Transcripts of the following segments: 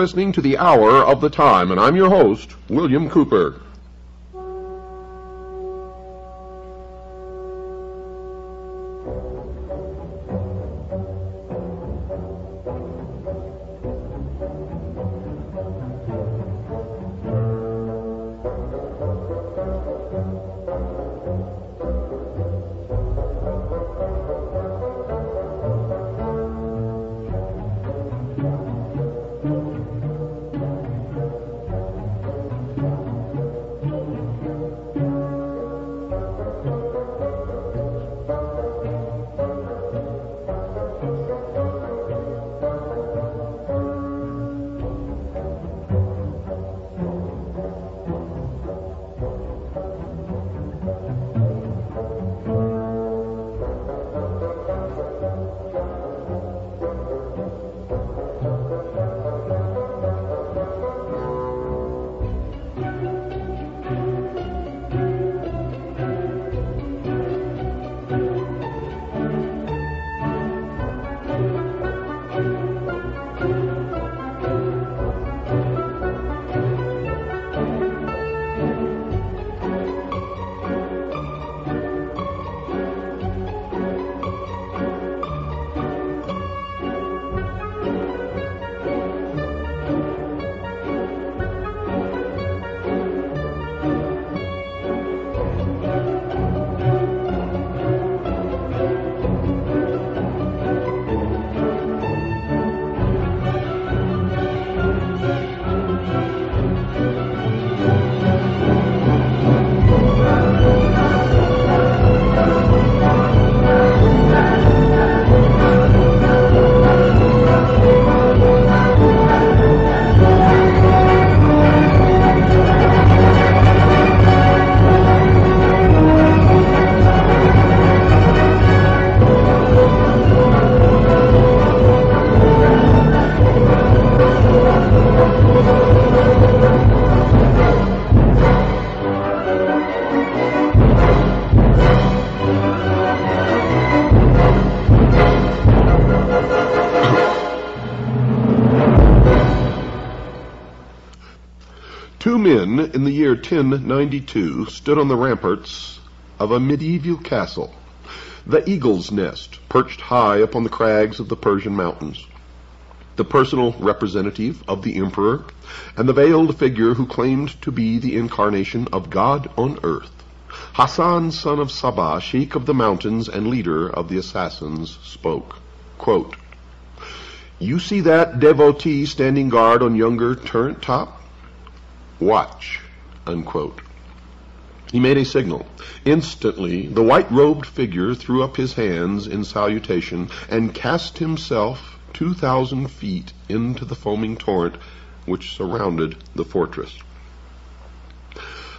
listening to the Hour of the Time, and I'm your host, William Cooper. In the year 1092 stood on the ramparts of a medieval castle, the Eagle's Nest, perched high upon the crags of the Persian mountains. The personal representative of the emperor, and the veiled figure who claimed to be the incarnation of God on earth, Hassan, son of Sabah, sheik of the mountains and leader of the assassins, spoke. Quote, you see that devotee standing guard on yonder turret top? Watch, unquote. He made a signal. Instantly, the white-robed figure threw up his hands in salutation and cast himself two thousand feet into the foaming torrent which surrounded the fortress.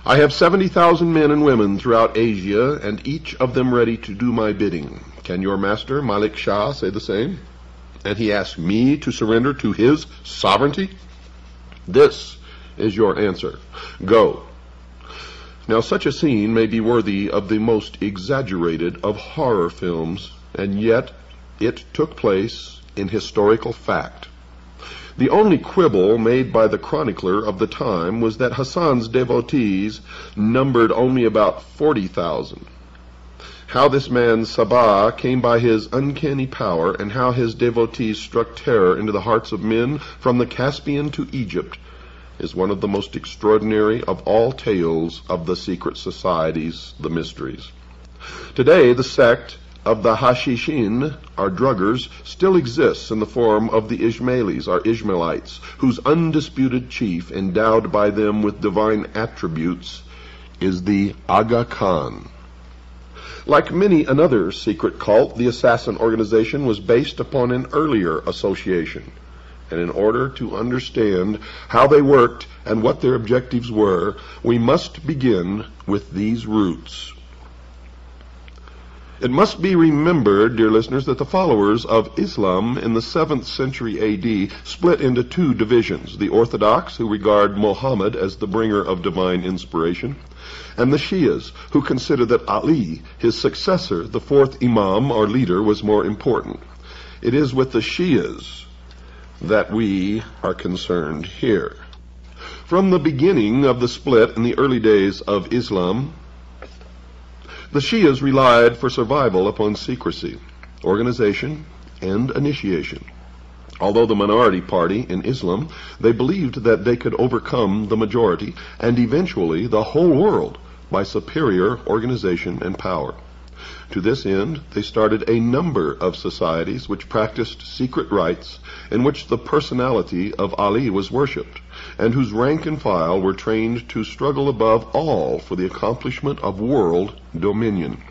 I have seventy thousand men and women throughout Asia, and each of them ready to do my bidding. Can your master, Malik Shah, say the same? And he asked me to surrender to his sovereignty? This is your answer. Go. Now, such a scene may be worthy of the most exaggerated of horror films, and yet it took place in historical fact. The only quibble made by the chronicler of the time was that Hassan's devotees numbered only about 40,000. How this man Sabah came by his uncanny power, and how his devotees struck terror into the hearts of men from the Caspian to Egypt, is one of the most extraordinary of all tales of the secret societies, the mysteries. Today, the sect of the Hashishin, our druggers, still exists in the form of the Ismailis, our Ishmaelites, whose undisputed chief, endowed by them with divine attributes, is the Aga Khan. Like many another secret cult, the assassin organization was based upon an earlier association. And in order to understand how they worked and what their objectives were, we must begin with these roots. It must be remembered, dear listeners, that the followers of Islam in the 7th century AD split into two divisions, the Orthodox, who regard Muhammad as the bringer of divine inspiration, and the Shias, who consider that Ali, his successor, the fourth Imam or leader, was more important. It is with the Shias that we are concerned here. From the beginning of the split in the early days of Islam, the Shias relied for survival upon secrecy, organization, and initiation. Although the minority party in Islam, they believed that they could overcome the majority and eventually the whole world by superior organization and power. To this end, they started a number of societies which practiced secret rites in which the personality of Ali was worshipped, and whose rank and file were trained to struggle above all for the accomplishment of world dominion.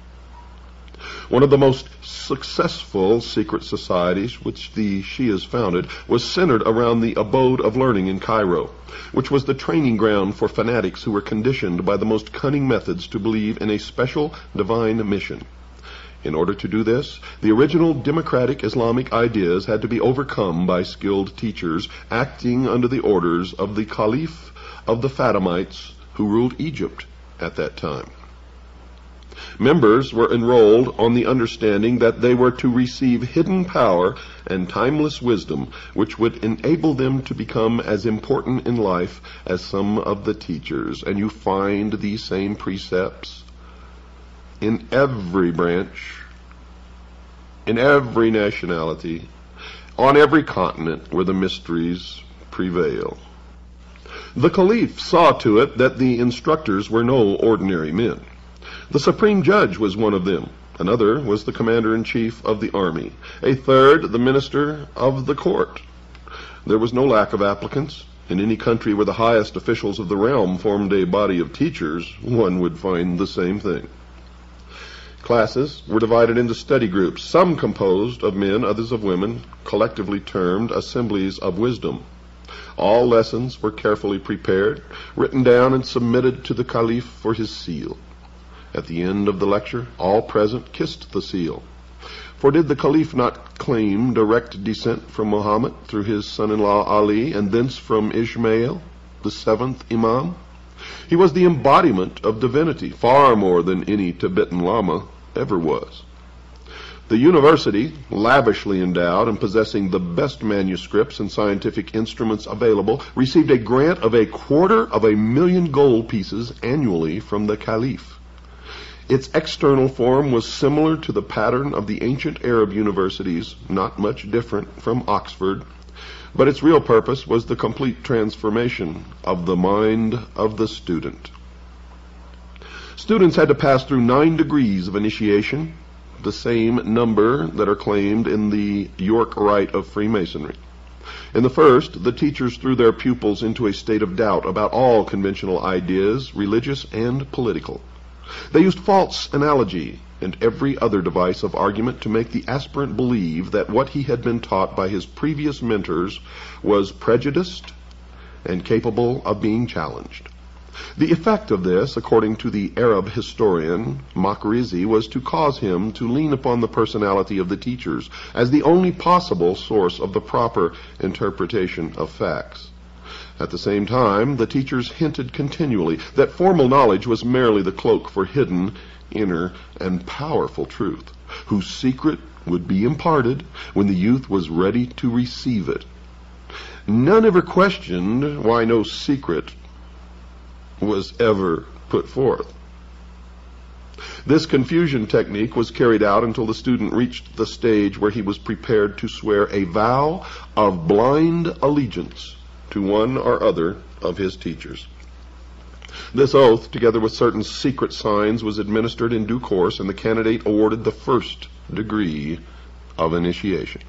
One of the most successful secret societies which the Shias founded was centered around the abode of learning in Cairo, which was the training ground for fanatics who were conditioned by the most cunning methods to believe in a special divine mission. In order to do this, the original democratic Islamic ideas had to be overcome by skilled teachers acting under the orders of the Caliph of the Fatimites who ruled Egypt at that time. Members were enrolled on the understanding that they were to receive hidden power and timeless wisdom, which would enable them to become as important in life as some of the teachers. And you find these same precepts in every branch, in every nationality, on every continent where the mysteries prevail. The Caliph saw to it that the instructors were no ordinary men. The supreme judge was one of them. Another was the commander-in-chief of the army. A third, the minister of the court. There was no lack of applicants. In any country where the highest officials of the realm formed a body of teachers, one would find the same thing. Classes were divided into study groups, some composed of men, others of women, collectively termed assemblies of wisdom. All lessons were carefully prepared, written down, and submitted to the Caliph for his seal. At the end of the lecture, all present kissed the seal. For did the Caliph not claim direct descent from Muhammad through his son-in-law Ali, and thence from Ishmael, the seventh Imam? He was the embodiment of divinity, far more than any Tibetan Lama ever was. The university, lavishly endowed and possessing the best manuscripts and scientific instruments available, received a grant of a quarter of a million gold pieces annually from the Caliph. Its external form was similar to the pattern of the ancient Arab universities, not much different from Oxford, but its real purpose was the complete transformation of the mind of the student. Students had to pass through nine degrees of initiation, the same number that are claimed in the York Rite of Freemasonry. In the first, the teachers threw their pupils into a state of doubt about all conventional ideas, religious and political. They used false analogy and every other device of argument to make the aspirant believe that what he had been taught by his previous mentors was prejudiced and capable of being challenged. The effect of this, according to the Arab historian Makrizi, was to cause him to lean upon the personality of the teachers as the only possible source of the proper interpretation of facts. At the same time, the teachers hinted continually that formal knowledge was merely the cloak for hidden, inner, and powerful truth, whose secret would be imparted when the youth was ready to receive it. None ever questioned why no secret was ever put forth. This confusion technique was carried out until the student reached the stage where he was prepared to swear a vow of blind allegiance to one or other of his teachers. This oath, together with certain secret signs, was administered in due course, and the candidate awarded the first degree of initiation.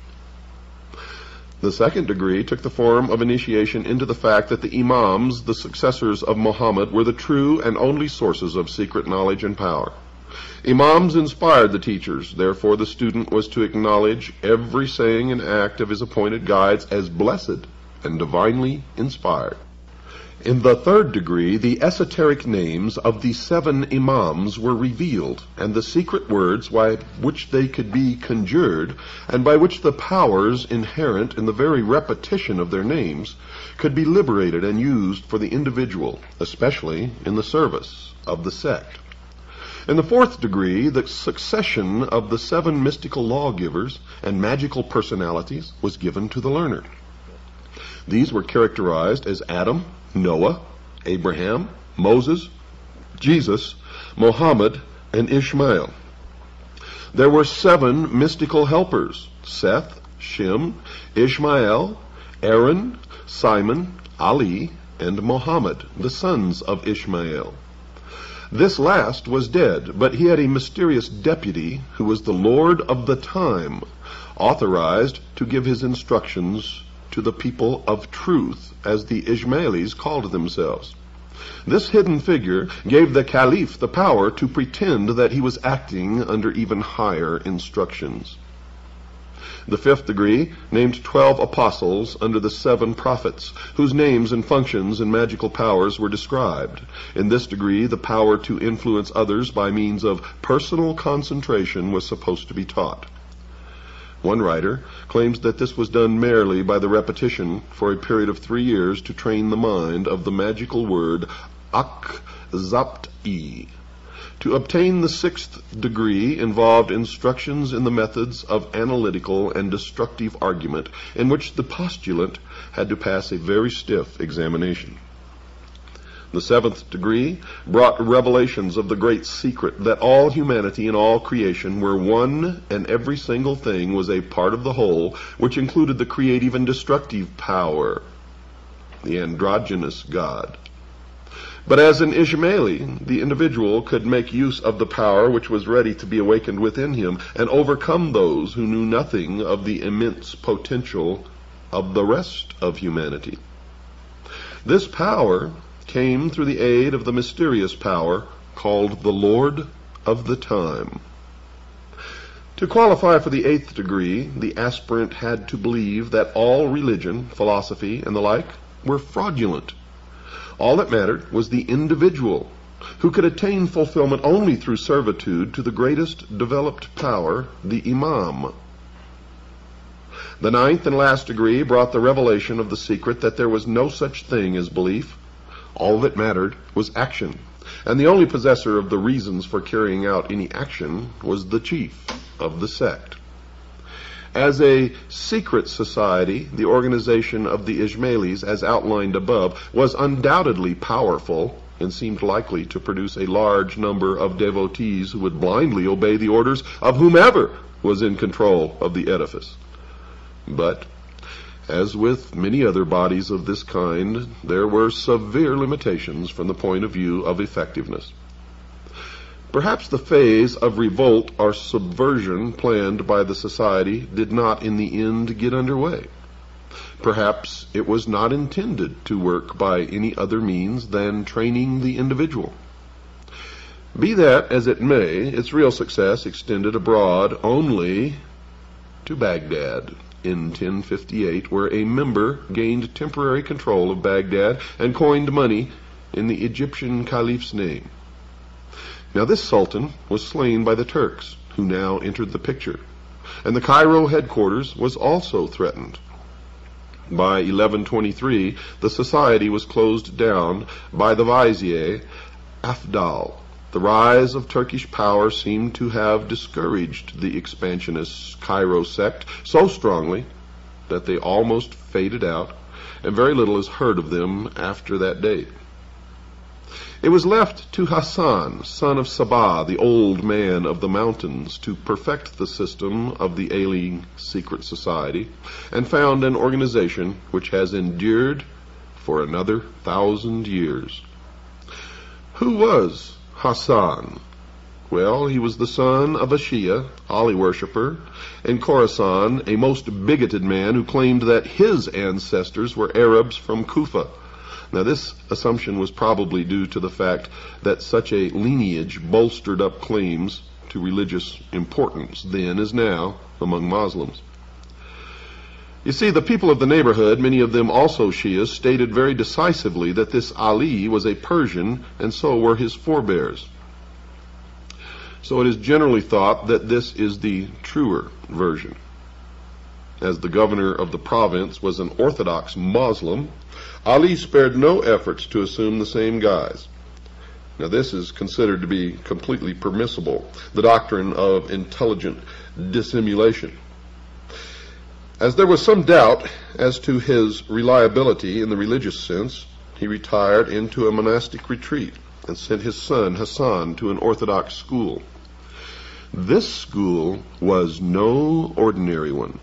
The second degree took the form of initiation into the fact that the Imams, the successors of Muhammad, were the true and only sources of secret knowledge and power. Imams inspired the teachers, therefore the student was to acknowledge every saying and act of his appointed guides as blessed and divinely inspired. In the third degree, the esoteric names of the seven Imams were revealed, and the secret words by which they could be conjured, and by which the powers inherent in the very repetition of their names could be liberated and used for the individual, especially in the service of the sect. In the fourth degree, the succession of the seven mystical lawgivers and magical personalities was given to the learner. These were characterized as Adam, Noah, Abraham, Moses, Jesus, Mohammed, and Ishmael. There were seven mystical helpers Seth, Shem, Ishmael, Aaron, Simon, Ali, and Mohammed, the sons of Ishmael. This last was dead, but he had a mysterious deputy who was the Lord of the time, authorized to give his instructions to the people of truth, as the Ismailis called themselves. This hidden figure gave the caliph the power to pretend that he was acting under even higher instructions. The fifth degree named twelve apostles under the seven prophets, whose names and functions and magical powers were described. In this degree, the power to influence others by means of personal concentration was supposed to be taught. One writer claims that this was done merely by the repetition for a period of three years to train the mind of the magical word akzapti. To obtain the sixth degree involved instructions in the methods of analytical and destructive argument, in which the postulant had to pass a very stiff examination. The seventh degree brought revelations of the great secret that all humanity and all creation were one and every single thing was a part of the whole, which included the creative and destructive power, the androgynous God. But as an Ismaili, the individual could make use of the power which was ready to be awakened within him and overcome those who knew nothing of the immense potential of the rest of humanity. This power came through the aid of the mysterious power called the Lord of the Time. To qualify for the eighth degree, the aspirant had to believe that all religion, philosophy, and the like were fraudulent. All that mattered was the individual, who could attain fulfillment only through servitude to the greatest developed power, the Imam. The ninth and last degree brought the revelation of the secret that there was no such thing as belief, all that mattered was action, and the only possessor of the reasons for carrying out any action was the chief of the sect. As a secret society, the organization of the Ismailis, as outlined above, was undoubtedly powerful and seemed likely to produce a large number of devotees who would blindly obey the orders of whomever was in control of the edifice. But as with many other bodies of this kind, there were severe limitations from the point of view of effectiveness. Perhaps the phase of revolt or subversion planned by the society did not in the end get under way. Perhaps it was not intended to work by any other means than training the individual. Be that as it may, its real success extended abroad only to Baghdad in 1058, where a member gained temporary control of Baghdad and coined money in the Egyptian caliph's name. Now this sultan was slain by the Turks, who now entered the picture, and the Cairo headquarters was also threatened. By 1123, the society was closed down by the vizier Afdal, the rise of Turkish power seemed to have discouraged the expansionist Cairo sect so strongly that they almost faded out, and very little is heard of them after that date. It was left to Hassan, son of Sabah, the old man of the mountains, to perfect the system of the ailing secret society and found an organization which has endured for another thousand years. Who was Hassan? Well, he was the son of a Shia, Ali worshipper, and Khorasan, a most bigoted man who claimed that his ancestors were Arabs from Kufa. Now, this assumption was probably due to the fact that such a lineage bolstered up claims to religious importance then as now among Muslims. You see, the people of the neighborhood, many of them also Shias, stated very decisively that this Ali was a Persian, and so were his forebears. So it is generally thought that this is the truer version. As the governor of the province was an Orthodox Muslim, Ali spared no efforts to assume the same guise. Now, this is considered to be completely permissible, the doctrine of intelligent dissimulation. As there was some doubt as to his reliability in the religious sense, he retired into a monastic retreat and sent his son Hassan to an Orthodox school. This school was no ordinary one.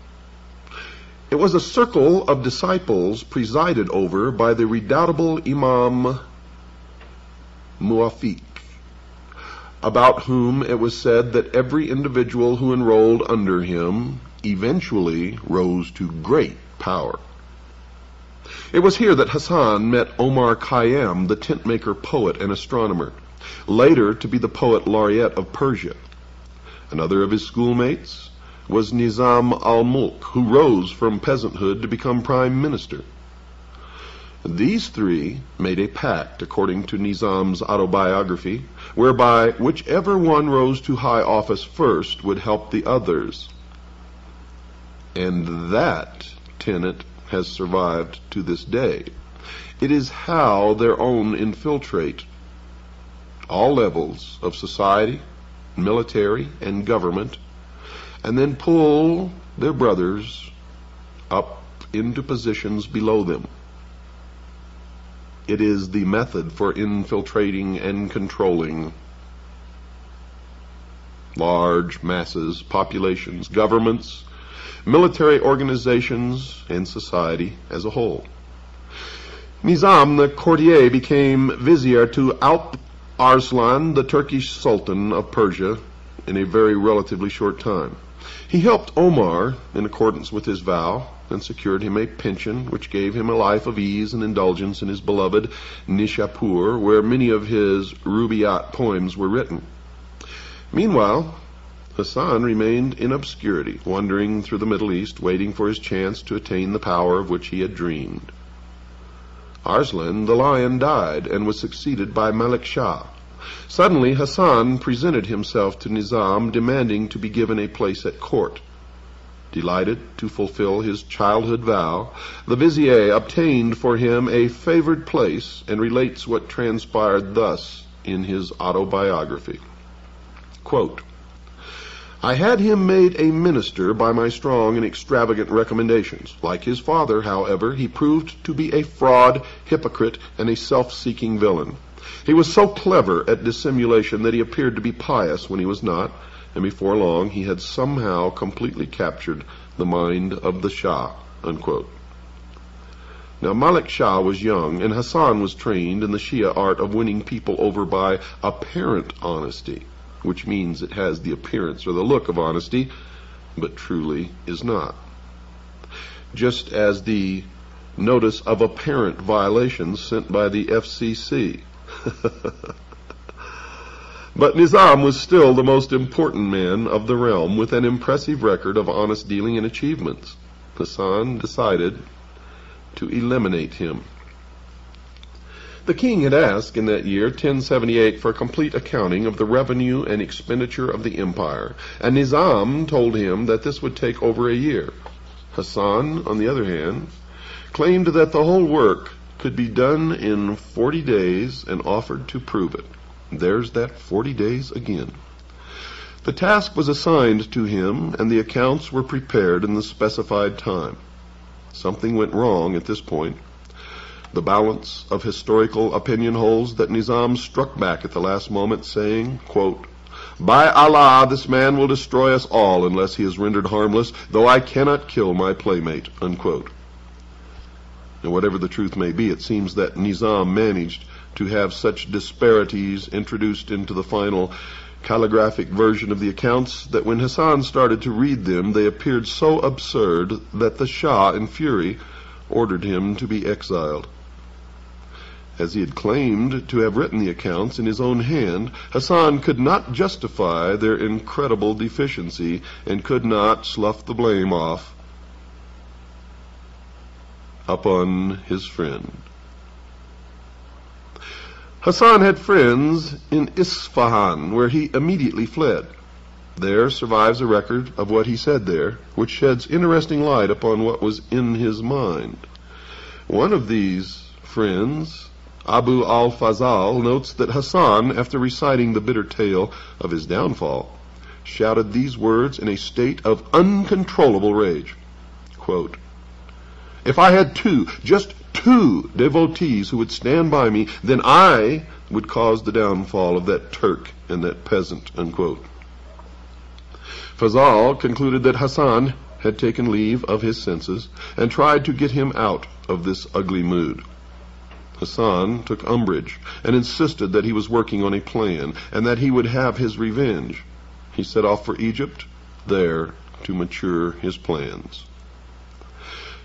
It was a circle of disciples presided over by the redoubtable Imam Muwafiq, about whom it was said that every individual who enrolled under him eventually rose to great power. It was here that Hassan met Omar Khayyam, the tentmaker poet and astronomer, later to be the poet laureate of Persia. Another of his schoolmates was Nizam al-Mulk, who rose from peasanthood to become prime minister. These three made a pact, according to Nizam's autobiography, whereby whichever one rose to high office first would help the others. And that tenet has survived to this day. It is how their own infiltrate all levels of society, military, and government, and then pull their brothers up into positions below them. It is the method for infiltrating and controlling large masses, populations, governments, military organizations, and society as a whole. Nizam, the courtier, became vizier to Alp Arslan, the Turkish Sultan of Persia, in a very relatively short time. He helped Omar in accordance with his vow and secured him a pension which gave him a life of ease and indulgence in his beloved Nishapur, where many of his Rubaiyat poems were written. Meanwhile, Hassan remained in obscurity, wandering through the Middle East, waiting for his chance to attain the power of which he had dreamed. Arslan, the lion, died and was succeeded by Malik Shah. Suddenly Hassan presented himself to Nizam, demanding to be given a place at court. Delighted to fulfill his childhood vow, the vizier obtained for him a favored place and relates what transpired thus in his autobiography. Quote, I had him made a minister by my strong and extravagant recommendations. Like his father, however, he proved to be a fraud, hypocrite, and a self-seeking villain. He was so clever at dissimulation that he appeared to be pious when he was not, and before long he had somehow completely captured the mind of the Shah. Unquote. Now Malik Shah was young, and Hassan was trained in the Shia art of winning people over by apparent honesty which means it has the appearance or the look of honesty, but truly is not. Just as the notice of apparent violations sent by the FCC. but Nizam was still the most important man of the realm with an impressive record of honest dealing and achievements. Hassan decided to eliminate him. The king had asked in that year, 1078, for a complete accounting of the revenue and expenditure of the empire, and Nizam told him that this would take over a year. Hassan, on the other hand, claimed that the whole work could be done in 40 days and offered to prove it. There's that 40 days again. The task was assigned to him, and the accounts were prepared in the specified time. Something went wrong at this point. The balance of historical opinion holds that Nizam struck back at the last moment, saying, quote, By Allah, this man will destroy us all unless he is rendered harmless, though I cannot kill my playmate. Unquote. And whatever the truth may be, it seems that Nizam managed to have such disparities introduced into the final calligraphic version of the accounts that when Hassan started to read them, they appeared so absurd that the Shah, in fury, ordered him to be exiled. As he had claimed to have written the accounts in his own hand, Hassan could not justify their incredible deficiency and could not slough the blame off upon his friend. Hassan had friends in Isfahan, where he immediately fled. There survives a record of what he said there, which sheds interesting light upon what was in his mind. One of these friends, Abu al-Fazal, notes that Hassan, after reciting the bitter tale of his downfall, shouted these words in a state of uncontrollable rage. Quote, if I had two, just two devotees who would stand by me, then I would cause the downfall of that Turk and that peasant. Unquote. Fazal concluded that Hassan had taken leave of his senses and tried to get him out of this ugly mood. Hassan took umbrage and insisted that he was working on a plan and that he would have his revenge. He set off for Egypt, there to mature his plans.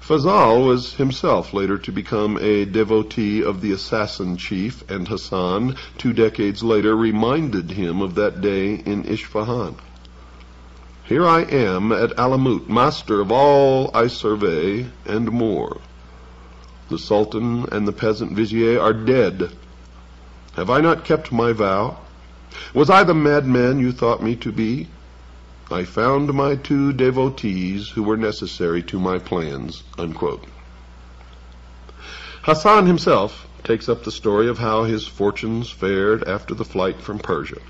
Fazal was himself later to become a devotee of the assassin chief, and Hassan, two decades later, reminded him of that day in Isfahan. Here I am at Alamut, master of all I survey, and more. The Sultan and the peasant vizier are dead. Have I not kept my vow? Was I the madman you thought me to be? I found my two devotees who were necessary to my plans. Unquote. Hassan himself takes up the story of how his fortunes fared after the flight from Persia.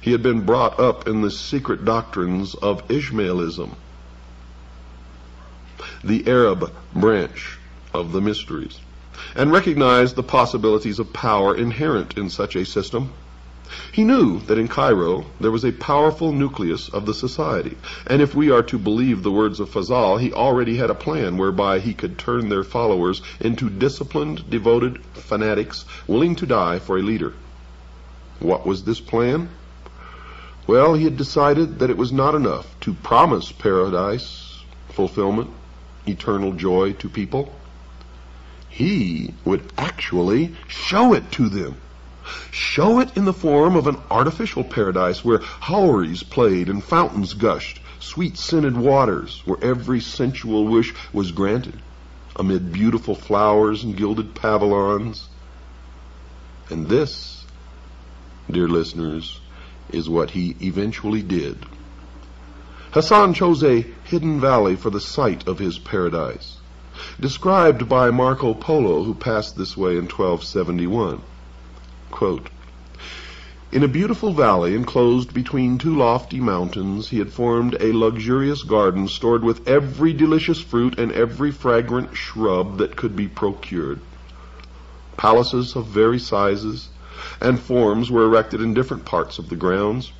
He had been brought up in the secret doctrines of Ismailism, the Arab branch of the mysteries, and recognized the possibilities of power inherent in such a system he knew that in Cairo there was a powerful nucleus of the society, and if we are to believe the words of Fazal, he already had a plan whereby he could turn their followers into disciplined, devoted fanatics willing to die for a leader. What was this plan? Well, he had decided that it was not enough to promise paradise, fulfillment, eternal joy to people. He would actually show it to them. Show it in the form of an artificial paradise where houris played and fountains gushed, sweet scented waters, where every sensual wish was granted, amid beautiful flowers and gilded pavilions. And this, dear listeners, is what he eventually did. Hassan chose a hidden valley for the site of his paradise, described by Marco Polo, who passed this way in 1271. Quote, in a beautiful valley enclosed between two lofty mountains, he had formed a luxurious garden stored with every delicious fruit and every fragrant shrub that could be procured. Palaces of various sizes and forms were erected in different parts of the grounds,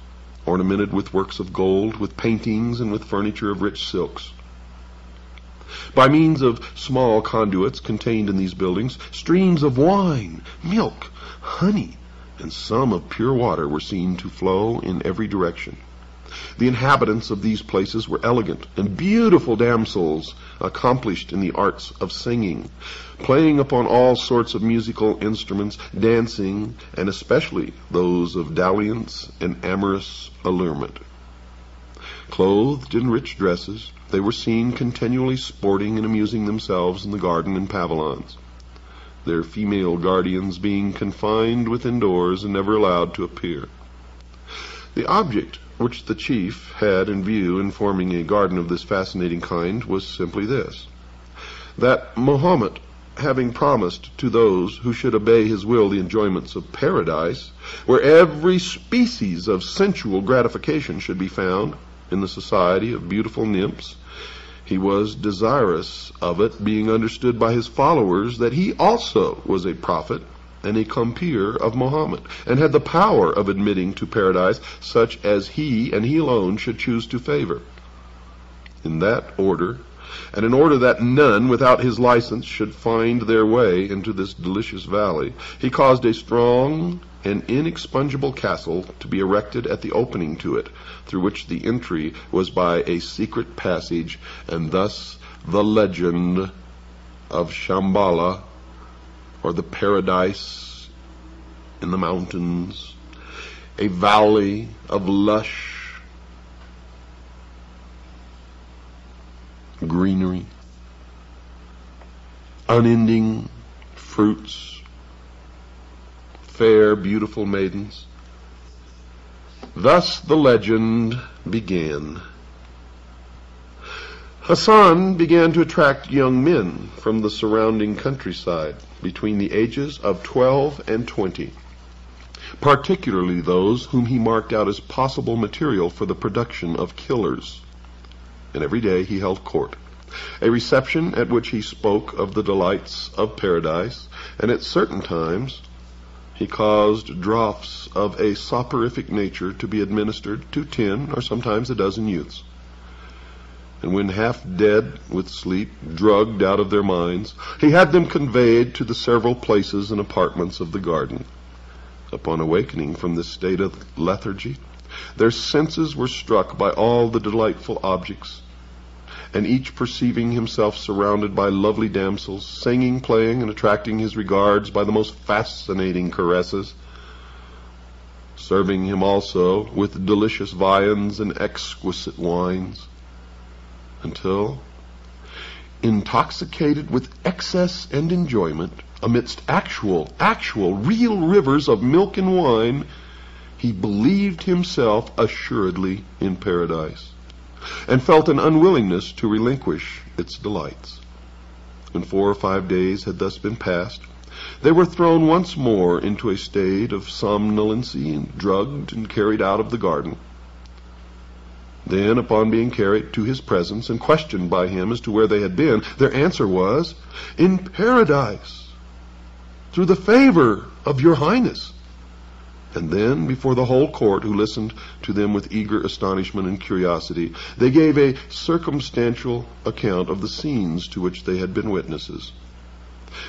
ornamented with works of gold, with paintings, and with furniture of rich silks. By means of small conduits contained in these buildings, streams of wine, milk, honey, and some of pure water were seen to flow in every direction. The inhabitants of these places were elegant and beautiful damsels, accomplished in the arts of singing, playing upon all sorts of musical instruments, dancing, and especially those of dalliance and amorous allurement. Clothed in rich dresses, they were seen continually sporting and amusing themselves in the garden and pavilions their female guardians being confined within doors and never allowed to appear. The object which the chief had in view in forming a garden of this fascinating kind was simply this, that Mahomet, having promised to those who should obey his will the enjoyments of paradise, where every species of sensual gratification should be found in the society of beautiful nymphs, he was desirous of it being understood by his followers that he also was a prophet and a compeer of Mohammed, and had the power of admitting to paradise such as he and he alone should choose to favor. In that order, And in order that none without his license should find their way into this delicious valley, he caused a strong and inexpugnable castle to be erected at the opening to it, through which the entry was by a secret passage, and thus the legend of Shambhala, or the paradise in the mountains, a valley of lush greenery, unending fruits, fair, beautiful maidens. Thus the legend began. Hassan began to attract young men from the surrounding countryside between the ages of 12 and 20, particularly those whom he marked out as possible material for the production of killers. And every day he held court, a reception at which he spoke of the delights of paradise, and at certain times he caused draughts of a soporific nature to be administered to ten or sometimes a dozen youths and when half dead with sleep, drugged out of their minds, he had them conveyed to the several places and apartments of the garden. Upon awakening from this state of lethargy, their senses were struck by all the delightful objects, and each perceiving himself surrounded by lovely damsels, singing, playing, and attracting his regards by the most fascinating caresses, serving him also with delicious viands and exquisite wines, until, intoxicated with excess and enjoyment, amidst actual, actual, real rivers of milk and wine, he believed himself assuredly in paradise, and felt an unwillingness to relinquish its delights. When four or five days had thus been passed, they were thrown once more into a state of somnolency, and drugged and carried out of the garden. Then, upon being carried to his presence and questioned by him as to where they had been, their answer was, In paradise, through the favor of your highness. And then, before the whole court, who listened to them with eager astonishment and curiosity, they gave a circumstantial account of the scenes to which they had been witnesses.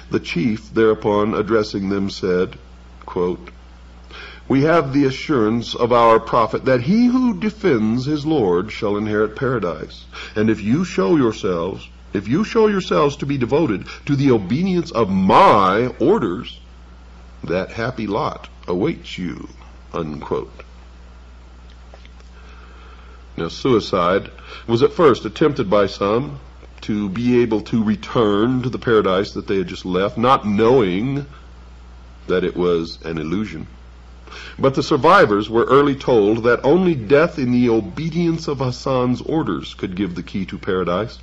The chief, thereupon addressing them, said, quote, we have the assurance of our prophet that he who defends his Lord shall inherit paradise. And if you show yourselves, if you show yourselves to be devoted to the obedience of my orders, that happy lot awaits you. Unquote. Now, suicide was at first attempted by some to be able to return to the paradise that they had just left, not knowing that it was an illusion. But the survivors were early told that only death in the obedience of Hassan's orders could give the key to paradise.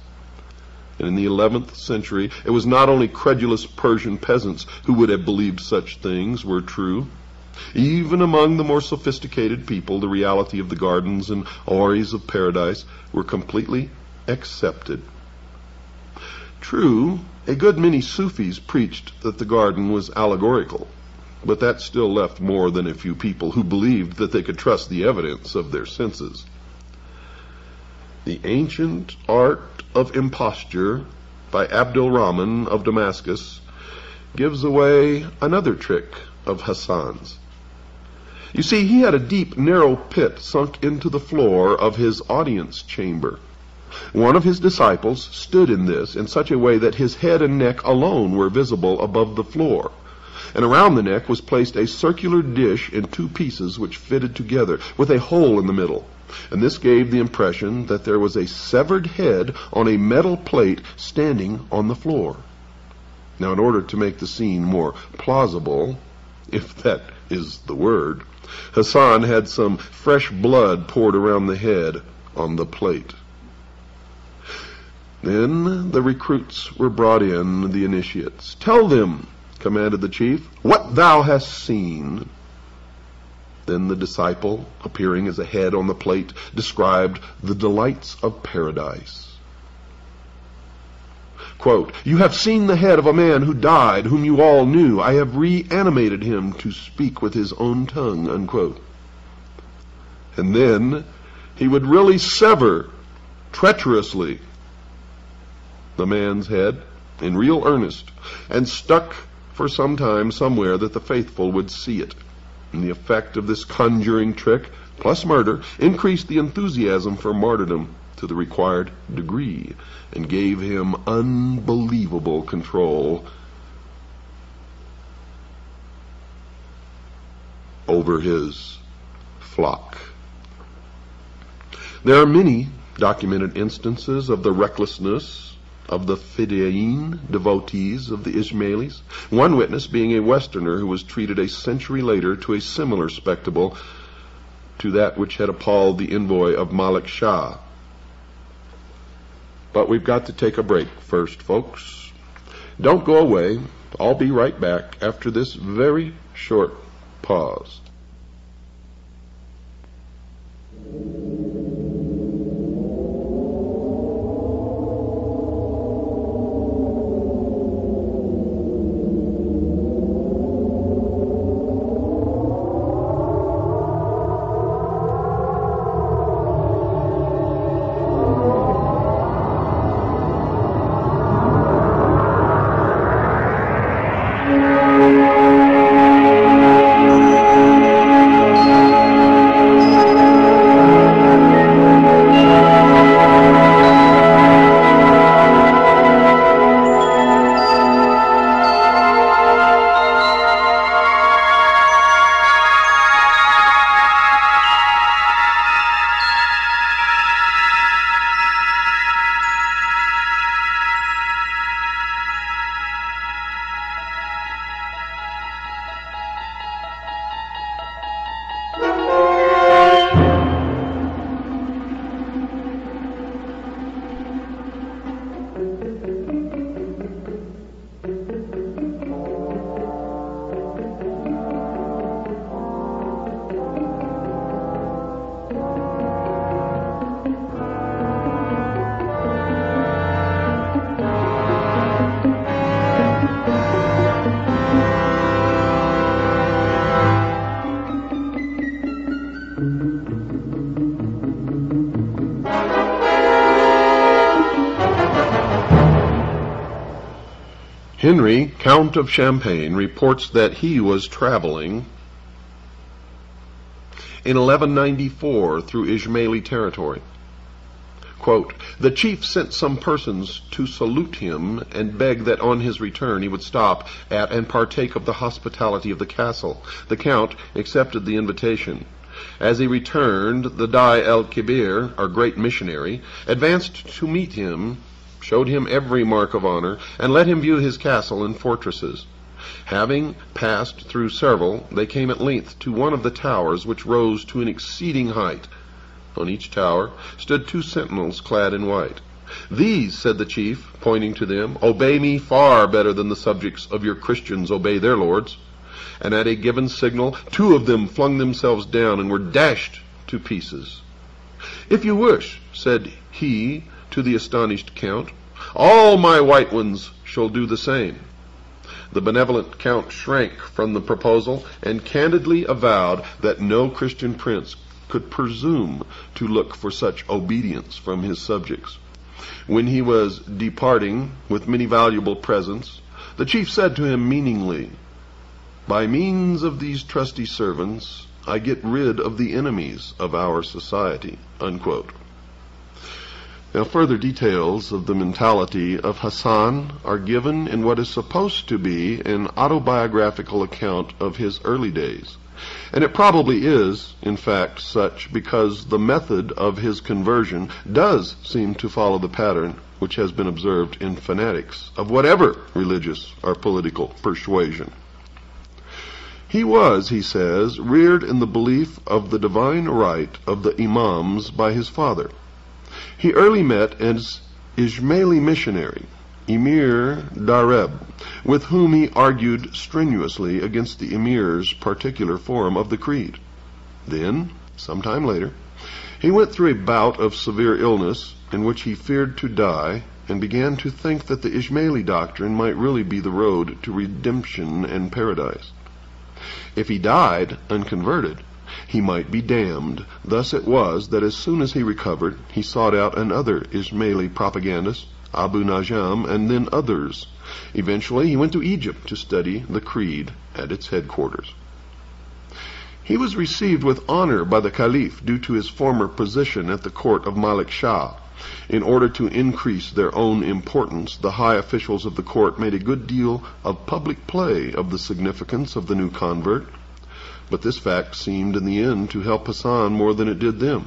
And in the 11th century, it was not only credulous Persian peasants who would have believed such things were true. Even among the more sophisticated people, the reality of the gardens and houris of paradise were completely accepted. True, a good many Sufis preached that the garden was allegorical, but that still left more than a few people who believed that they could trust the evidence of their senses. The Ancient Art of Imposture by Abdul Rahman of Damascus gives away another trick of Hassan's. You see, he had a deep, narrow pit sunk into the floor of his audience chamber. One of his disciples stood in this in such a way that his head and neck alone were visible above the floor and around the neck was placed a circular dish in two pieces which fitted together, with a hole in the middle. And this gave the impression that there was a severed head on a metal plate standing on the floor. Now, in order to make the scene more plausible, if that is the word, Hassan had some fresh blood poured around the head on the plate. Then the recruits were brought in, the initiates. Tell them, commanded the chief, what thou hast seen. Then the disciple, appearing as a head on the plate, described the delights of paradise. Quote, you have seen the head of a man who died, whom you all knew. I have reanimated him to speak with his own tongue, unquote. And then he would really sever treacherously the man's head in real earnest, and stuck for some time somewhere that the faithful would see it. And the effect of this conjuring trick, plus murder, increased the enthusiasm for martyrdom to the required degree, and gave him unbelievable control over his flock. There are many documented instances of the recklessness of the Fidayeen devotees of the Ismailis, one witness being a Westerner who was treated a century later to a similar spectacle to that which had appalled the envoy of Malik Shah. But we've got to take a break first, folks. Don't go away. I'll be right back after this very short pause. Henry, Count of Champagne, reports that he was traveling in 1194 through Ismaili territory. Quote, the chief sent some persons to salute him and beg that on his return he would stop at and partake of the hospitality of the castle. The count accepted the invitation. As he returned, the Dai el Kibir, our great missionary, advanced to meet him showed him every mark of honor, and let him view his castle and fortresses. Having passed through several, they came at length to one of the towers which rose to an exceeding height. On each tower stood two sentinels clad in white. These, said the chief, pointing to them, obey me far better than the subjects of your Christians obey their lords. And at a given signal, two of them flung themselves down and were dashed to pieces. If you wish, said he, to the astonished count, all my white ones shall do the same. The benevolent count shrank from the proposal and candidly avowed that no Christian prince could presume to look for such obedience from his subjects. When he was departing with many valuable presents, the chief said to him meaningly, By means of these trusty servants, I get rid of the enemies of our society. Unquote. Now, further details of the mentality of Hassan are given in what is supposed to be an autobiographical account of his early days. And it probably is, in fact, such because the method of his conversion does seem to follow the pattern which has been observed in fanatics of whatever religious or political persuasion. He was, he says, reared in the belief of the divine right of the imams by his father. He early met an Ismaili missionary, Emir Dareb, with whom he argued strenuously against the Emir's particular form of the creed. Then, some time later, he went through a bout of severe illness in which he feared to die and began to think that the Ismaili doctrine might really be the road to redemption and paradise. If he died unconverted, he might be damned. Thus it was that as soon as he recovered, he sought out another Ismaili propagandist, Abu Najam, and then others. Eventually, he went to Egypt to study the creed at its headquarters. He was received with honor by the Caliph due to his former position at the court of Malik Shah. In order to increase their own importance, the high officials of the court made a good deal of public play of the significance of the new convert, but this fact seemed in the end to help Hassan more than it did them.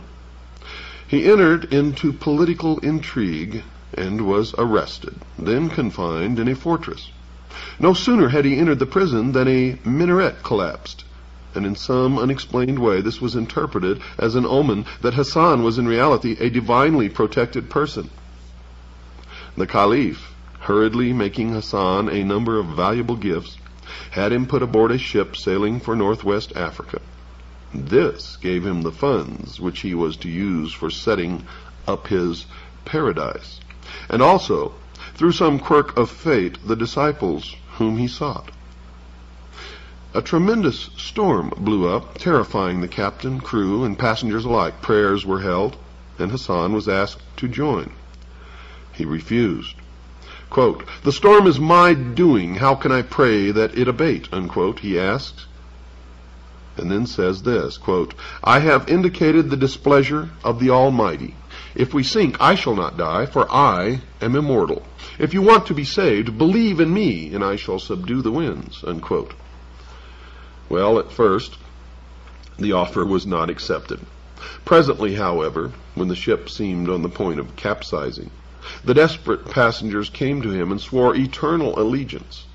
He entered into political intrigue and was arrested, then confined in a fortress. No sooner had he entered the prison than a minaret collapsed and in some unexplained way this was interpreted as an omen that Hassan was in reality a divinely protected person. The Caliph, hurriedly making Hassan a number of valuable gifts, had him put aboard a ship sailing for northwest Africa. This gave him the funds which he was to use for setting up his paradise, and also, through some quirk of fate, the disciples whom he sought. A tremendous storm blew up, terrifying the captain, crew, and passengers alike. Prayers were held, and Hassan was asked to join. He refused. Quote, the storm is my doing. How can I pray that it abate? Unquote, he asks. And then says this, quote, I have indicated the displeasure of the Almighty. If we sink, I shall not die, for I am immortal. If you want to be saved, believe in me, and I shall subdue the winds. Unquote. Well, at first, the offer was not accepted. Presently, however, when the ship seemed on the point of capsizing, the desperate passengers came to him and swore eternal allegiance.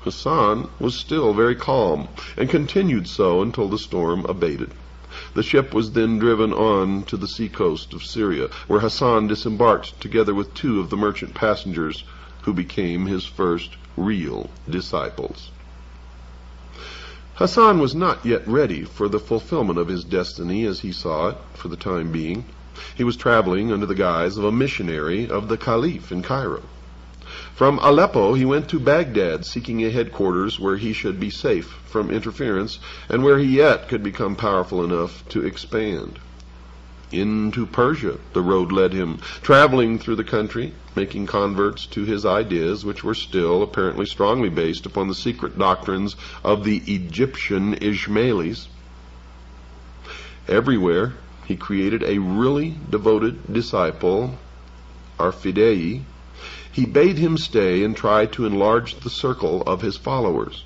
Hassan was still very calm, and continued so until the storm abated. The ship was then driven on to the seacoast of Syria, where Hassan disembarked together with two of the merchant passengers who became his first real disciples. Hassan was not yet ready for the fulfillment of his destiny as he saw it for the time being. He was traveling under the guise of a missionary of the Caliph in Cairo. From Aleppo he went to Baghdad seeking a headquarters where he should be safe from interference and where he yet could become powerful enough to expand. Into Persia the road led him, traveling through the country, making converts to his ideas, which were still apparently strongly based upon the secret doctrines of the Egyptian Ismailis. Everywhere he created a really devoted disciple, Arfidei. He bade him stay and try to enlarge the circle of his followers.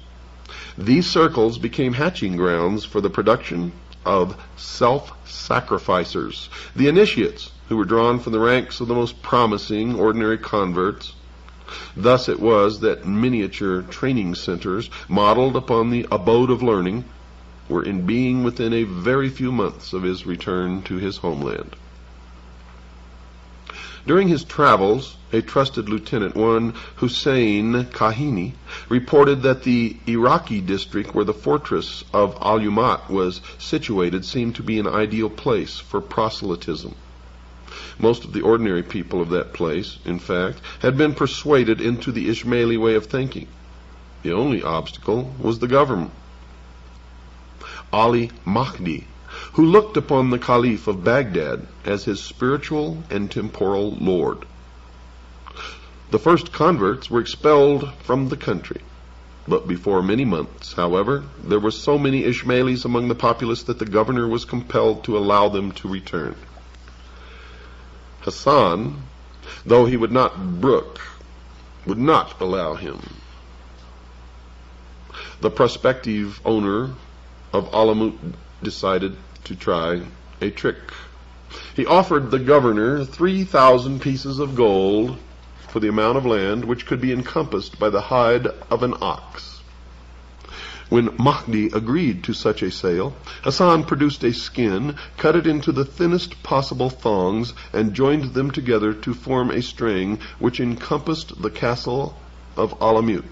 These circles became hatching grounds for the production of self-sacrificers, the initiates, who were drawn from the ranks of the most promising ordinary converts. Thus it was that miniature training centers, modeled upon the abode of learning, were in being within a very few months of his return to his homeland. During his travels, a trusted lieutenant, one Hussein Kahini, reported that the Iraqi district where the fortress of Alamut was situated seemed to be an ideal place for proselytism. Most of the ordinary people of that place, in fact, had been persuaded into the Ismaili way of thinking. The only obstacle was the government. Ali Mahdi who looked upon the Caliph of Baghdad as his spiritual and temporal lord. The first converts were expelled from the country. But before many months, however, there were so many Ismailis among the populace that the governor was compelled to allow them to return. Hassan, though he would not brook, would not allow him. The prospective owner of Alamut decided to try a trick. He offered the governor 3,000 pieces of gold for the amount of land which could be encompassed by the hide of an ox. When Mahdi agreed to such a sale, Hassan produced a skin, cut it into the thinnest possible thongs, and joined them together to form a string which encompassed the castle of Alamut.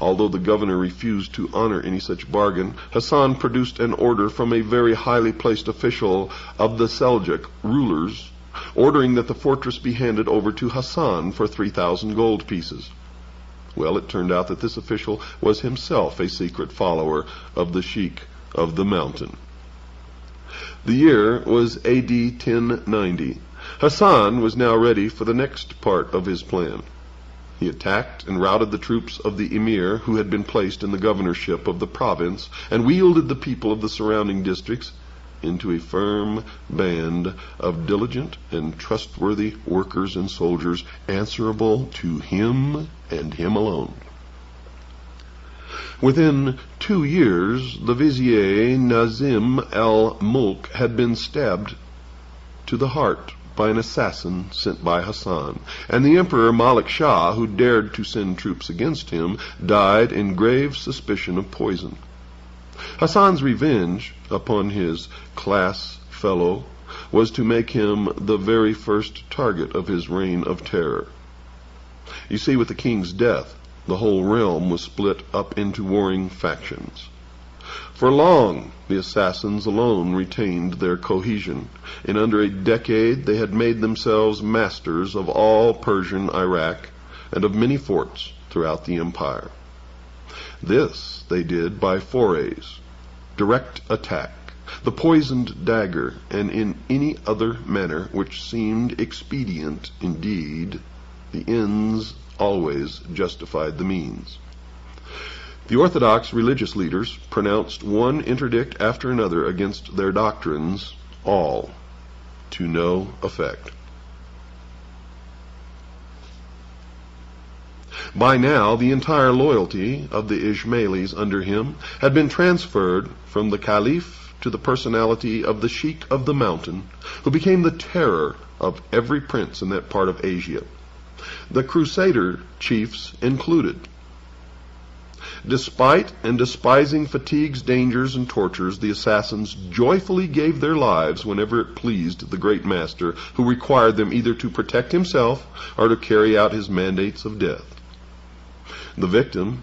Although the governor refused to honor any such bargain, Hassan produced an order from a very highly placed official of the Seljuk rulers, ordering that the fortress be handed over to Hassan for 3,000 gold pieces. Well, it turned out that this official was himself a secret follower of the Sheik of the Mountain. The year was AD 1090. Hassan was now ready for the next part of his plan. He attacked and routed the troops of the emir who had been placed in the governorship of the province, and wielded the people of the surrounding districts into a firm band of diligent and trustworthy workers and soldiers answerable to him and him alone. Within two years, the vizier Nizam al-Mulk had been stabbed to the heart by an assassin sent by Hassan, and the Emperor Malik Shah, who dared to send troops against him, died in grave suspicion of poison. Hassan's revenge upon his class fellow was to make him the very first target of his reign of terror. You see, with the king's death, the whole realm was split up into warring factions. For long, the assassins alone retained their cohesion. In under a decade, they had made themselves masters of all Persian Iraq and of many forts throughout the empire. This they did by forays, direct attack, the poisoned dagger, and in any other manner which seemed expedient indeed, the ends always justified the means. The Orthodox religious leaders pronounced one interdict after another against their doctrines, all to no effect. By now, the entire loyalty of the Ismailis under him had been transferred from the Caliph to the personality of the Sheikh of the Mountain, who became the terror of every prince in that part of Asia, the Crusader chiefs included. Despite and despising fatigues, dangers, and tortures, the assassins joyfully gave their lives whenever it pleased the great master, who required them either to protect himself or to carry out his mandates of death. The victim,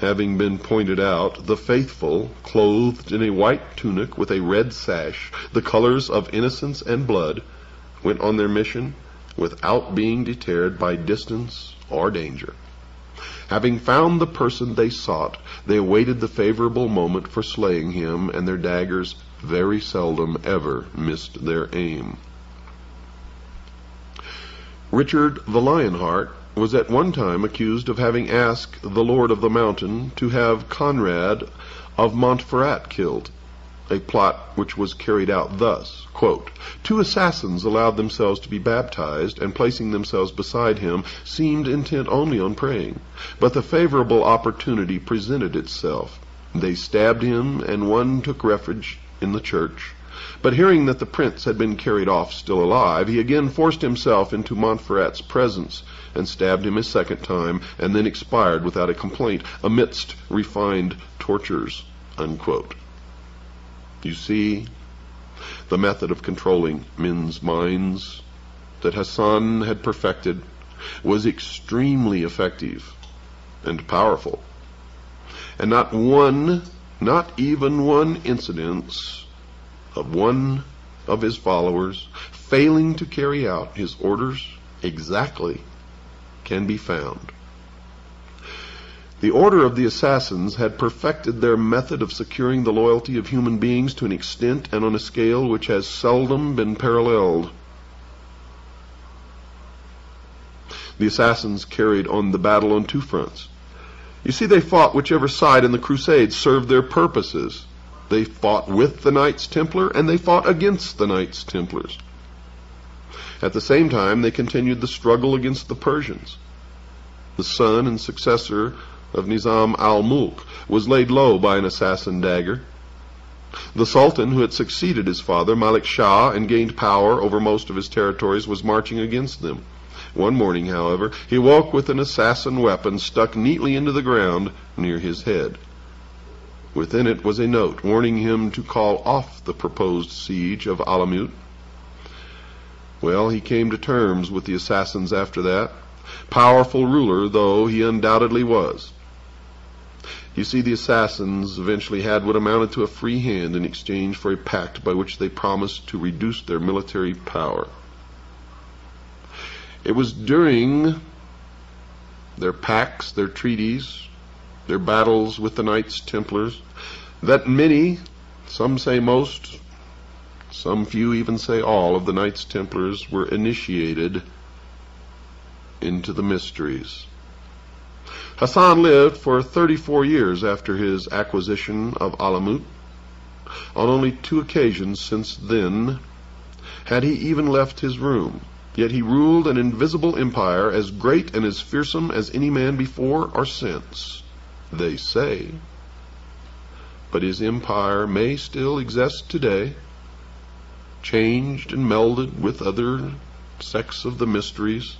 having been pointed out, the faithful, clothed in a white tunic with a red sash, the colors of innocence and blood, went on their mission without being deterred by distance or danger. Having found the person they sought, they awaited the favorable moment for slaying him, and their daggers very seldom ever missed their aim. Richard the Lionheart was at one time accused of having asked the Lord of the Mountain to have Conrad of Montferrat killed a plot which was carried out thus. Quote, Two assassins allowed themselves to be baptized, and placing themselves beside him, seemed intent only on praying. But the favorable opportunity presented itself. They stabbed him, and one took refuge in the church. But hearing that the prince had been carried off still alive, he again forced himself into Montferrat's presence, and stabbed him a second time, and then expired without a complaint, amidst refined tortures. Unquote. You see, the method of controlling men's minds that Hassan had perfected was extremely effective and powerful. And not one, not even one incident of one of his followers failing to carry out his orders exactly can be found. The order of the assassins had perfected their method of securing the loyalty of human beings to an extent and on a scale which has seldom been paralleled. The assassins carried on the battle on two fronts. You see, they fought whichever side in the Crusades served their purposes. They fought with the Knights Templar and they fought against the Knights Templars. At the same time, they continued the struggle against the Persians. The son and successor of Nizam al-Mulk was laid low by an assassin dagger. The Sultan, who had succeeded his father, Malik Shah, and gained power over most of his territories, was marching against them. One morning, however, he woke with an assassin weapon stuck neatly into the ground near his head. Within it was a note warning him to call off the proposed siege of Alamut. Well, he came to terms with the assassins after that, powerful ruler though he undoubtedly was. You see, the assassins eventually had what amounted to a free hand in exchange for a pact by which they promised to reduce their military power. It was during their pacts, their treaties, their battles with the Knights Templars, that many, some say most, some few even say all, of the Knights Templars were initiated into the mysteries. Hassan lived for 34 years after his acquisition of Alamut. On only two occasions since then had he even left his room. Yet he ruled an invisible empire as great and as fearsome as any man before or since, they say. But his empire may still exist today, changed and melded with other sects of the mysteries.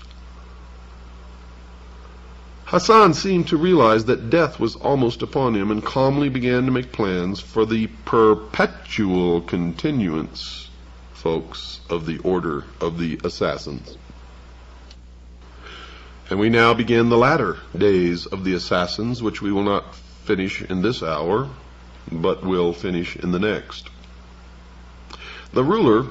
Hassan seemed to realize that death was almost upon him and calmly began to make plans for the perpetual continuance, folks, of the Order of the Assassins. And we now begin the latter days of the Assassins, which we will not finish in this hour, but will finish in the next. The ruler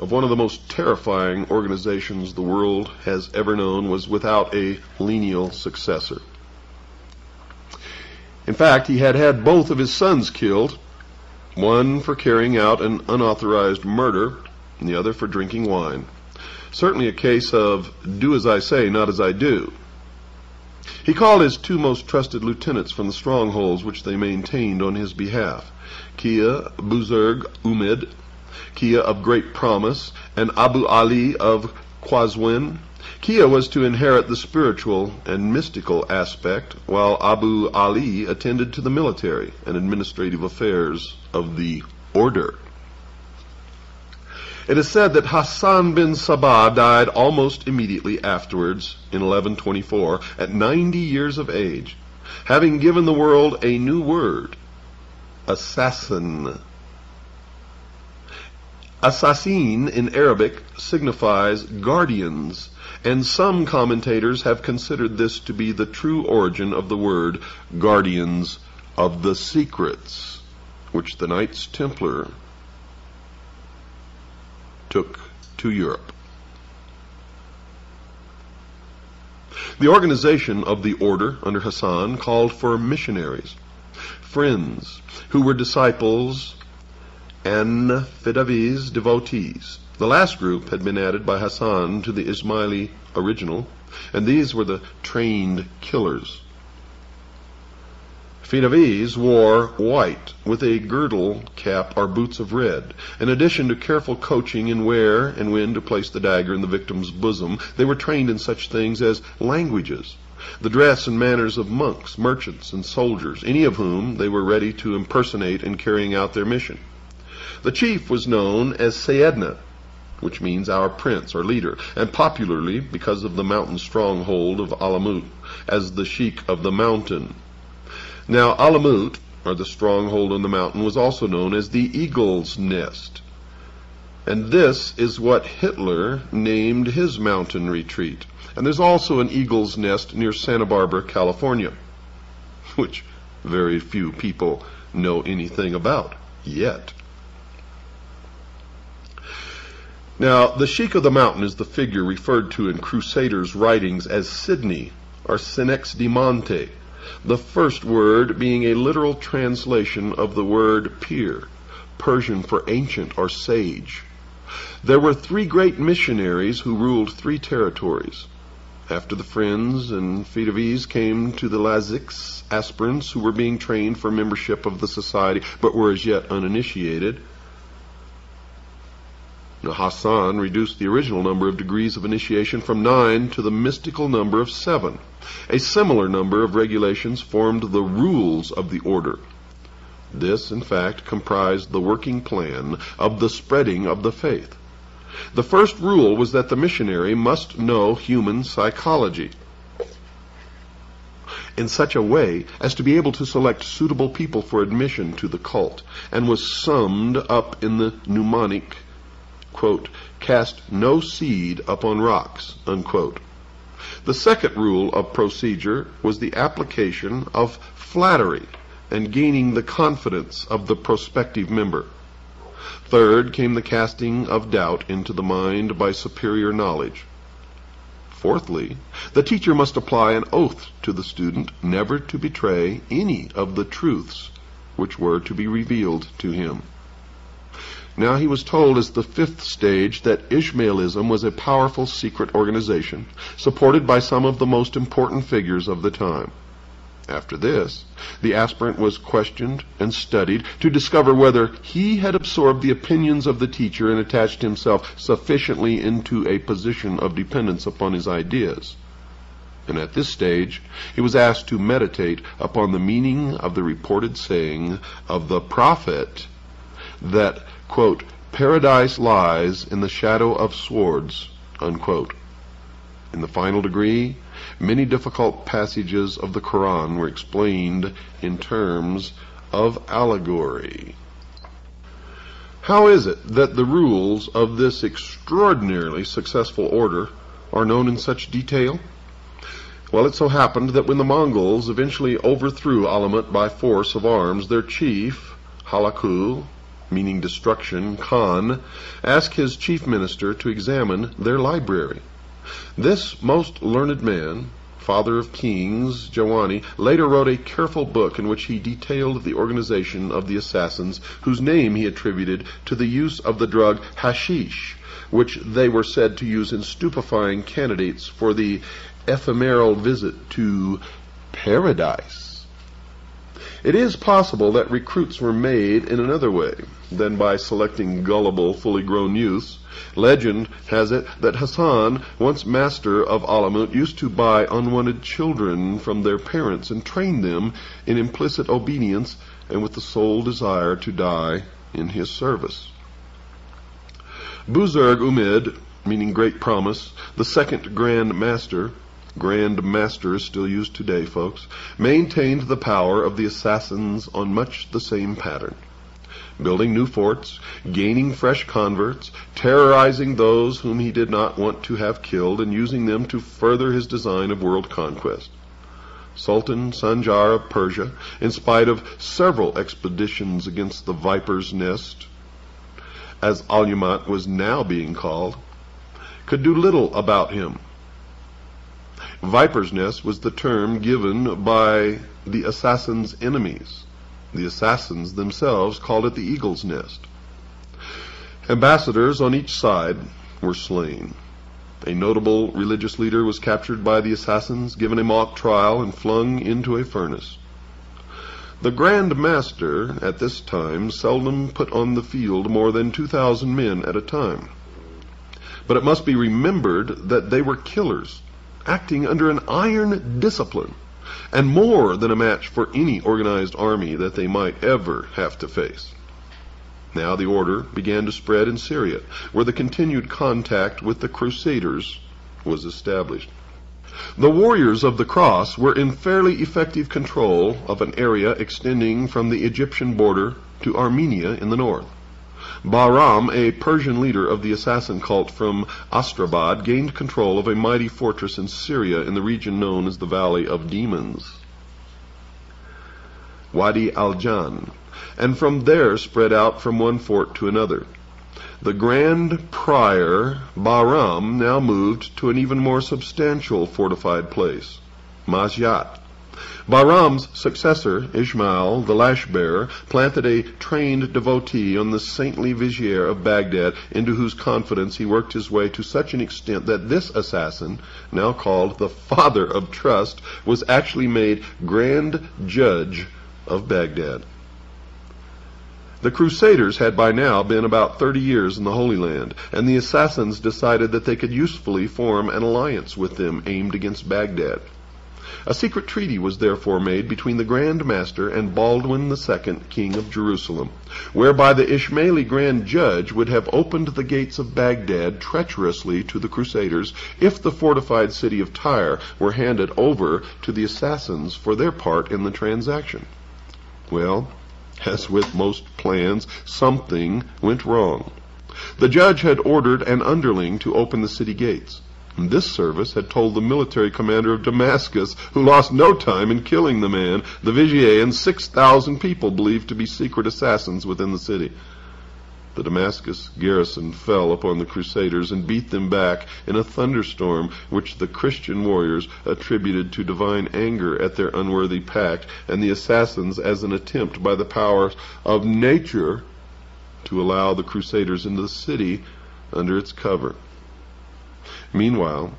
of one of the most terrifying organizations the world has ever known was without a lineal successor. In fact, he had had both of his sons killed, one for carrying out an unauthorized murder, and the other for drinking wine. Certainly a case of do as I say, not as I do. He called his two most trusted lieutenants from the strongholds which they maintained on his behalf, Kia Buzurg Umid Kia of Great Promise, and Abu Ali of Qazwin. Kia was to inherit the spiritual and mystical aspect, while Abu Ali attended to the military and administrative affairs of the order. It is said that Hassan bin Sabah died almost immediately afterwards, in 1124, at 90 years of age, having given the world a new word, assassin. Assassin in Arabic signifies guardians, and some commentators have considered this to be the true origin of the word guardians of the secrets, which the Knights Templar took to Europe. The organization of the order under Hassan called for missionaries, friends, who were disciples and Fidavi's devotees. The last group had been added by Hassan to the Ismaili original, and these were the trained killers. Fidavis wore white with a girdle cap or boots of red. In addition to careful coaching in where and when to place the dagger in the victim's bosom, they were trained in such things as languages, the dress and manners of monks, merchants, and soldiers, any of whom they were ready to impersonate in carrying out their mission. The chief was known as Sayedna, which means our prince or leader, and popularly, because of the mountain stronghold of Alamut, as the Sheik of the mountain. Now Alamut, or the stronghold on the mountain, was also known as the Eagle's Nest. And this is what Hitler named his mountain retreat. And there's also an eagle's nest near Santa Barbara, California, which very few people know anything about yet. Now, the Sheik of the Mountain is the figure referred to in Crusaders' writings as Sidney, or Senex de Monte, the first word being a literal translation of the word pir, Persian for ancient or sage. There were three great missionaries who ruled three territories. After the Friends and Fidavis came to the Laziks, aspirants who were being trained for membership of the society but were as yet uninitiated. Hassan reduced the original number of degrees of initiation from nine to the mystical number of seven. A similar number of regulations formed the rules of the order. This, in fact, comprised the working plan of the spreading of the faith. The first rule was that the missionary must know human psychology in such a way as to be able to select suitable people for admission to the cult, and was summed up in the mnemonic quote, cast no seed upon rocks, unquote. The second rule of procedure was the application of flattery and gaining the confidence of the prospective member. Third came the casting of doubt into the mind by superior knowledge. Fourthly, the teacher must apply an oath to the student never to betray any of the truths which were to be revealed to him. Now he was told as the fifth stage that Ishmaelism was a powerful secret organization, supported by some of the most important figures of the time. After this, the aspirant was questioned and studied to discover whether he had absorbed the opinions of the teacher and attached himself sufficiently into a position of dependence upon his ideas. And at this stage, he was asked to meditate upon the meaning of the reported saying of the prophet that, quote, paradise lies in the shadow of swords, unquote. In the final degree, many difficult passages of the Quran were explained in terms of allegory. How is it that the rules of this extraordinarily successful order are known in such detail? Well, it so happened that when the Mongols eventually overthrew Alamut by force of arms, their chief, Halaku, meaning destruction, Khan, asked his chief minister to examine their library. This most learned man, father of kings, Jawani, later wrote a careful book in which he detailed the organization of the assassins, whose name he attributed to the use of the drug hashish, which they were said to use in stupefying candidates for the ephemeral visit to paradise. It is possible that recruits were made in another way than by selecting gullible, fully grown youths. Legend has it that Hassan, once master of Alamut, used to buy unwanted children from their parents and train them in implicit obedience and with the sole desire to die in his service. Buzurg Umid, meaning great promise, the second Grand Master, Grand Master is still used today, folks, maintained the power of the assassins on much the same pattern. Building new forts, gaining fresh converts, terrorizing those whom he did not want to have killed, and using them to further his design of world conquest. Sultan Sanjar of Persia, in spite of several expeditions against the Viper's Nest, as Alamut was now being called, could do little about him Viper's nest was the term given by the assassin's enemies. The assassins themselves called it the eagle's nest. Ambassadors on each side were slain. A notable religious leader was captured by the assassins, given a mock trial, and flung into a furnace. The Grand Master at this time seldom put on the field more than 2,000 men at a time. But it must be remembered that they were killers acting under an iron discipline, and more than a match for any organized army that they might ever have to face. Now the order began to spread in Syria, where the continued contact with the Crusaders was established. The warriors of the cross were in fairly effective control of an area extending from the Egyptian border to Armenia in the north. Bahram, a Persian leader of the assassin cult from Astrabad, gained control of a mighty fortress in Syria in the region known as the Valley of Demons, Wadi al-Jan, and from there spread out from one fort to another. The Grand Prior, Bahram, now moved to an even more substantial fortified place, Masyat, Bahram's successor, Ismail, the lash-bearer, planted a trained devotee on the saintly vizier of Baghdad, into whose confidence he worked his way to such an extent that this assassin, now called the Father of Trust, was actually made Grand Judge of Baghdad. The Crusaders had by now been about thirty years in the Holy Land, and the assassins decided that they could usefully form an alliance with them aimed against Baghdad. A secret treaty was therefore made between the Grand Master and Baldwin II, King of Jerusalem, whereby the Ishmaeli Grand Judge would have opened the gates of Baghdad treacherously to the Crusaders if the fortified city of Tyre were handed over to the assassins for their part in the transaction. Well, as with most plans, something went wrong. The judge had ordered an underling to open the city gates. This service had told the military commander of Damascus, who lost no time in killing the man, the vizier, and 6,000 people believed to be secret assassins within the city. The Damascus garrison fell upon the Crusaders and beat them back in a thunderstorm which the Christian warriors attributed to divine anger at their unworthy pact, and the assassins as an attempt by the powers of nature to allow the Crusaders into the city under its cover. Meanwhile,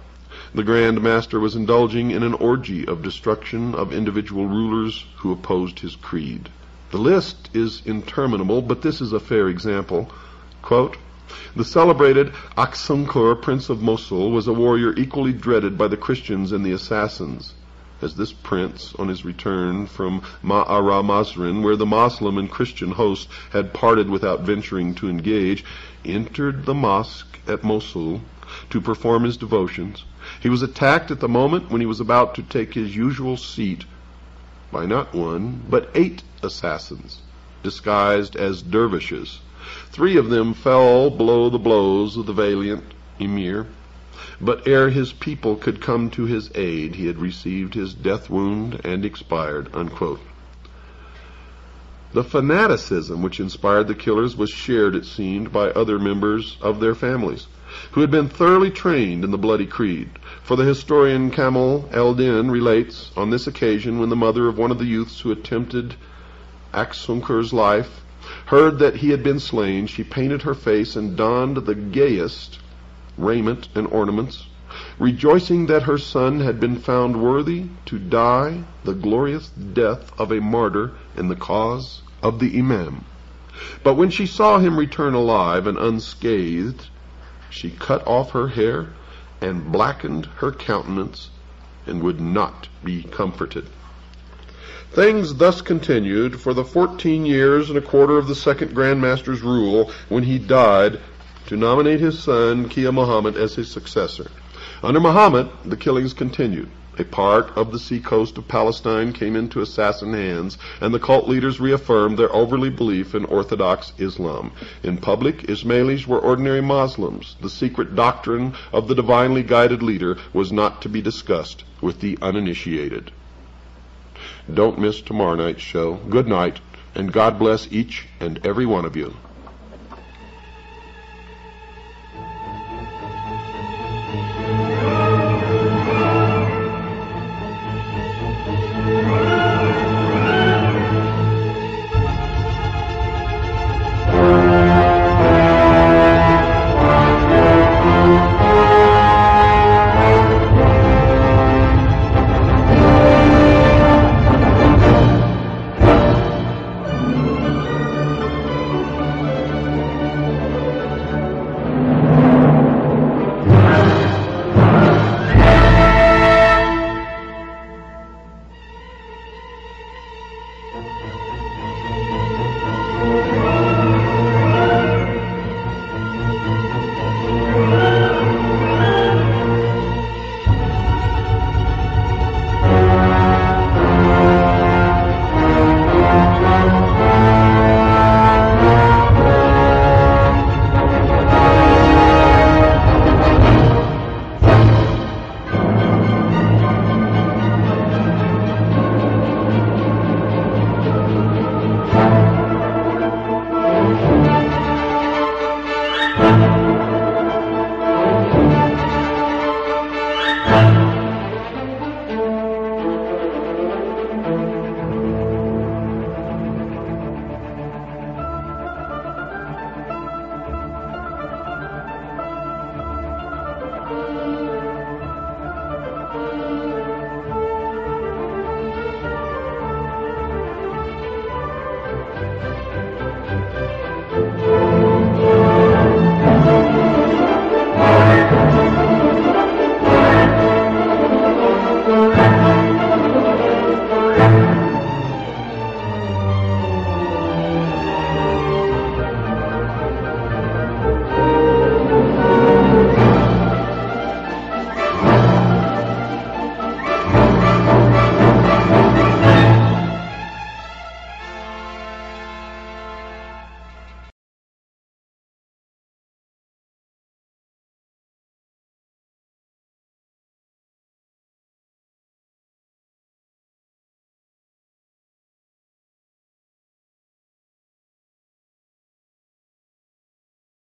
the Grand Master was indulging in an orgy of destruction of individual rulers who opposed his creed. The list is interminable, but this is a fair example. The celebrated Aksunkur, Prince of Mosul, was a warrior equally dreaded by the Christians and the assassins. As this prince, on his return from Ma'ara Mazrin, where the Moslem and Christian hosts had parted without venturing to engage, entered the mosque at Mosul to perform his devotions, he was attacked at the moment when he was about to take his usual seat by not one, but eight assassins, disguised as dervishes. Three of them fell below the blows of the valiant emir, but ere his people could come to his aid, he had received his death wound and expired. Unquote. The fanaticism which inspired the killers was shared, it seemed, by other members of their families, who had been thoroughly trained in the bloody creed. For the historian Kamal el-Din relates, on this occasion, when the mother of one of the youths who attempted Aksunkur's life heard that he had been slain, she painted her face and donned the gayest raiment and ornaments, rejoicing that her son had been found worthy to die the glorious death of a martyr in the cause of the Imam. But when she saw him return alive and unscathed, she cut off her hair and blackened her countenance and would not be comforted. Things thus continued for the fourteen years and a quarter of the second Grand Master's rule when he died to nominate his son Kia Muhammad as his successor. Under Muhammad, the killings continued. A part of the seacoast of Palestine came into assassin hands, and the cult leaders reaffirmed their overly belief in Orthodox Islam. In public, Ismailis were ordinary Muslims. The secret doctrine of the divinely guided leader was not to be discussed with the uninitiated. Don't miss tomorrow night's show. Good night, and God bless each and every one of you.